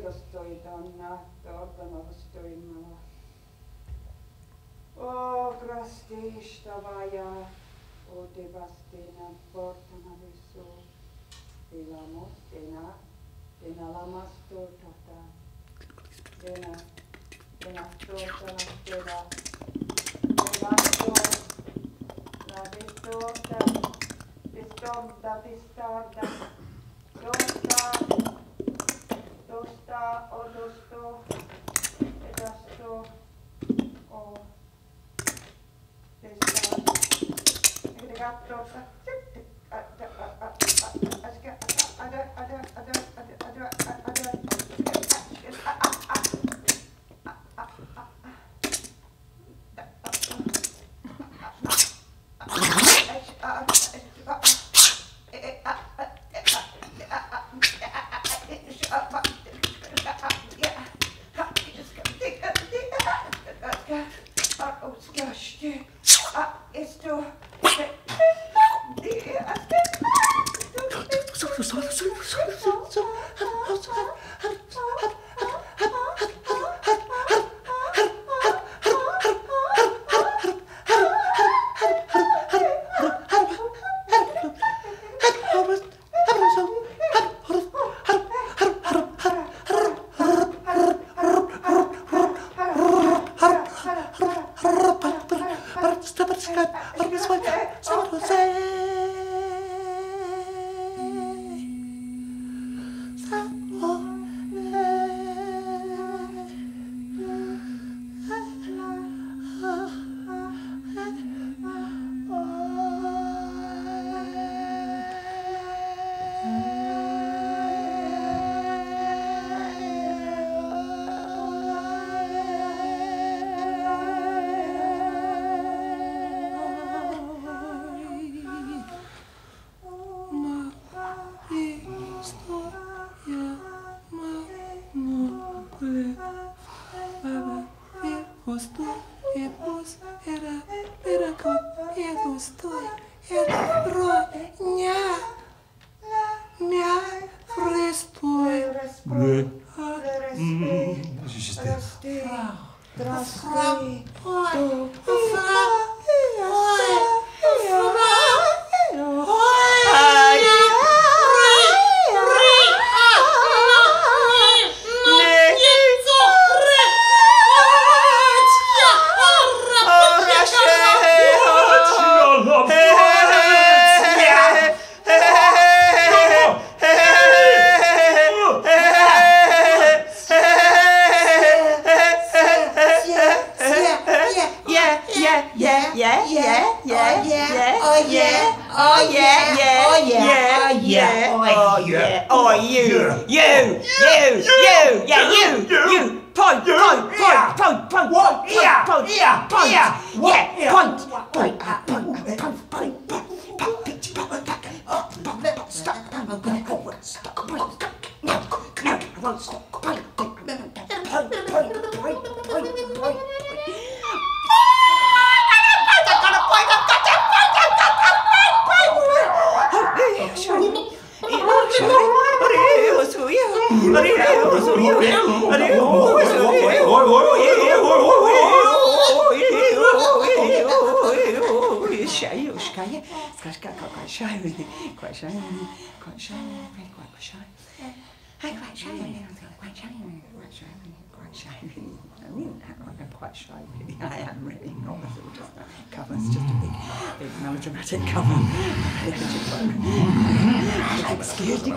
toigostoidonna, toortanostoinnalla. O krasteistava ja otevasteena portanavissu, pilamostena, tena lamastotata, tena, tena toortanastela, telasto, la destorta, destorta, destorta, Estou, ебус, эра, эраку, еду, стой, это броня, мя, фрестой, бля, Трасфра, ой, фра, ой, фра, yeah, yeah, yeah, oh yeah, oh yeah, yeah, oh yeah, oh yeah, oh yeah, oh you, you, you, you, yeah, you, you, point, point, point, point, point, point, point, point, yeah, point, point, point, point, point, point. Stop, I'm gonna go, stop, now, now, shy. Quite shy. Quite shy with. Quite shy. I'm quite shy. Quite shy. Quite shy. Quite shy. I mean, I'm quite shy really. I am really not. It's all just a cover. It's just a big, big melodramatic cover. I'm scared to go.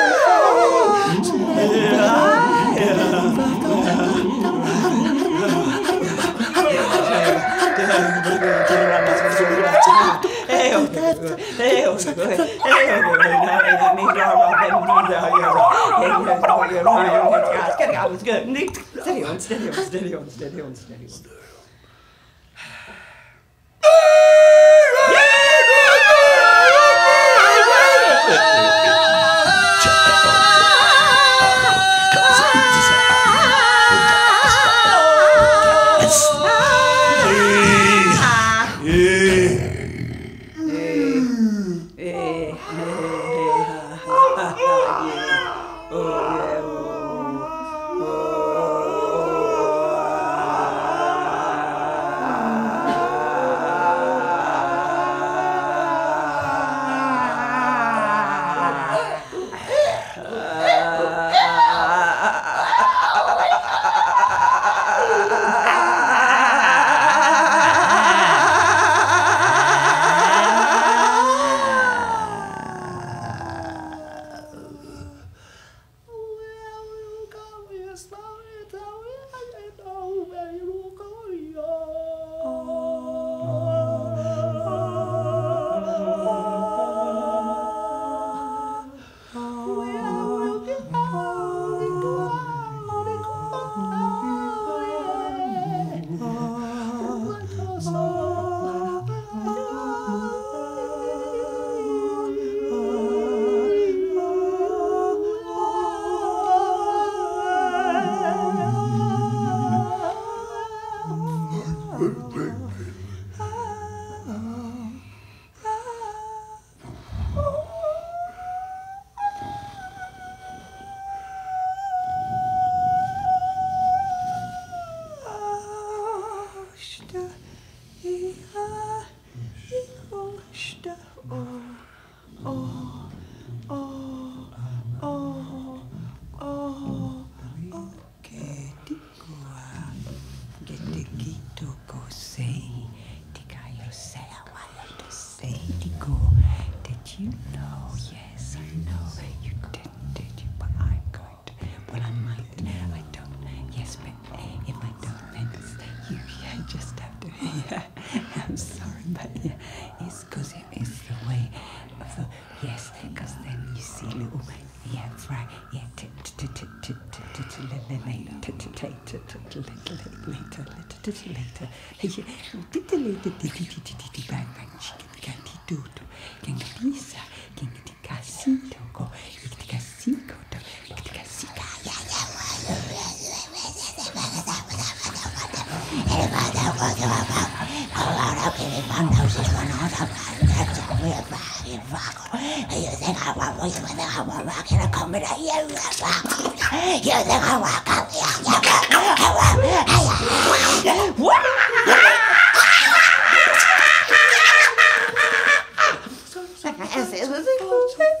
Steady on, steady on, steady on, steady on, steady on. later, later, later, later, later, later. Hey, bitte later, die, die, die, die, die Bahnbandschicken, kann die Dodo, kann Lisa, kann die Casito, go, ich die Casito, ich die Casito. Everybody, what you want? I want to be one of those one of them. That's a weird one. fucking rock. You think I want to You think I want rock? Can I come here? You rock. You think I want rock? Yeah, yeah, yeah. Hey, yeah. What? Essa é a